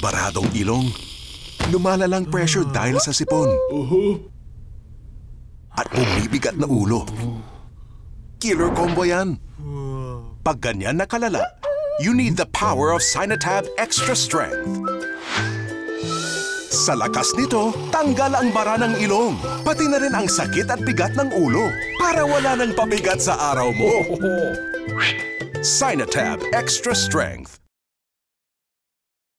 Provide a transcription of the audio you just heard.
baradong ilong, lumalalang pressure dahil sa sipon, at bumibigat na ulo. Killer combo yan. Pag ganyan nakalala, you need the power of Sinatab Extra Strength. Sa lakas nito, tanggal ang bara ng ilong, pati na rin ang sakit at bigat ng ulo para wala nang pabigat sa araw mo. Sinatab Extra Strength.